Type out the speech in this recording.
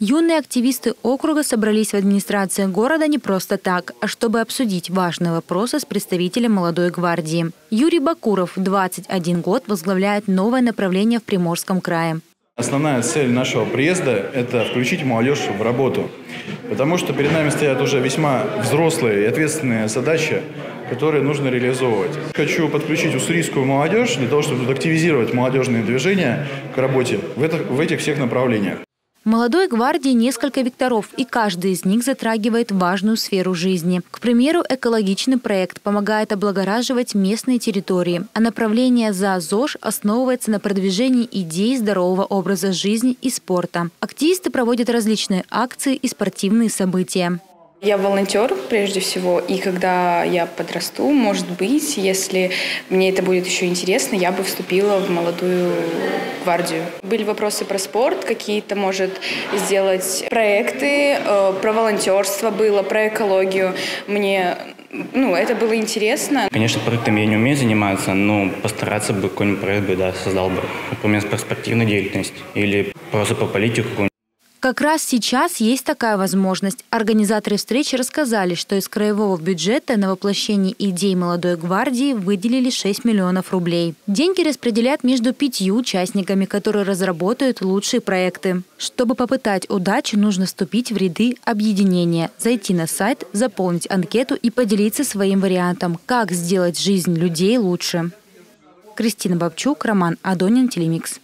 Юные активисты округа собрались в администрации города не просто так, а чтобы обсудить важные вопросы с представителем молодой гвардии. Юрий Бакуров, 21 год, возглавляет новое направление в Приморском крае. Основная цель нашего приезда – это включить молодежь в работу. Потому что перед нами стоят уже весьма взрослые и ответственные задачи, которые нужно реализовывать. Хочу подключить уссурийскую молодежь для того, чтобы активизировать молодежные движения к работе в, в этих всех направлениях. Молодой гвардии несколько векторов, и каждый из них затрагивает важную сферу жизни. К примеру, экологичный проект помогает облагораживать местные территории, а направление за ЗОЖ основывается на продвижении идей здорового образа жизни и спорта. Активисты проводят различные акции и спортивные события. Я волонтер прежде всего, и когда я подрасту, может быть, если мне это будет еще интересно, я бы вступила в молодую гвардию. Были вопросы про спорт, какие-то, может, сделать проекты, э, про волонтерство было, про экологию. Мне ну, это было интересно. Конечно, проектами я не умею заниматься, но постараться бы какой-нибудь проект бы, да, создал бы. Например, про спортивную деятельность или просто по политику как раз сейчас есть такая возможность. Организаторы встречи рассказали, что из краевого бюджета на воплощение идей молодой гвардии выделили 6 миллионов рублей. Деньги распределят между пятью участниками, которые разработают лучшие проекты. Чтобы попытать удачу, нужно вступить в ряды объединения, зайти на сайт, заполнить анкету и поделиться своим вариантом, как сделать жизнь людей лучше. Кристина Бабчук, Роман Адонин, Телемикс.